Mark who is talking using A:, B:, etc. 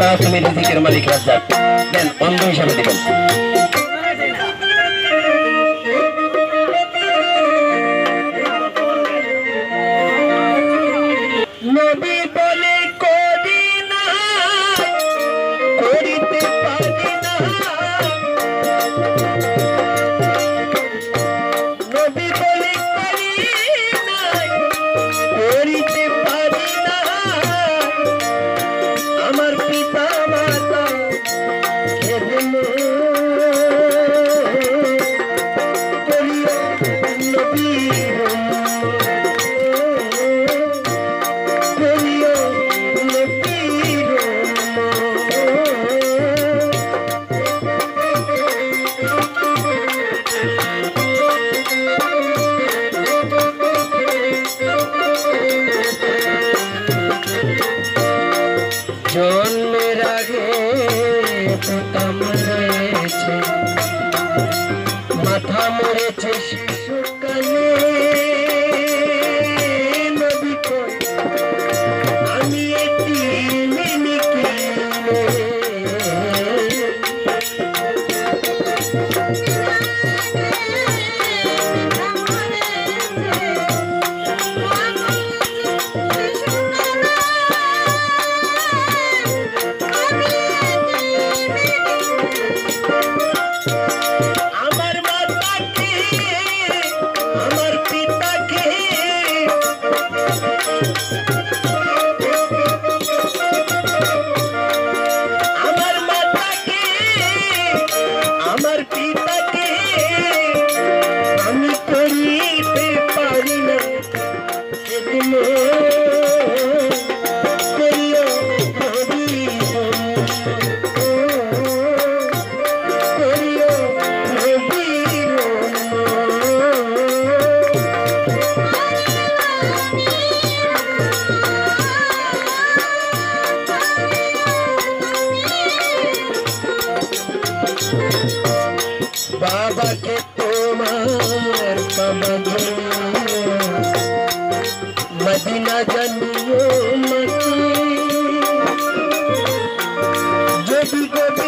A: আল্লাহ তুমি রিজিকের মালিক রাজ্জাক। দেন অন্ধ হিসাবে দিবেন জন্মের আগে প্রতাম রয়েছে মাথা মরেছে मदीना जनियो मकी जब कभी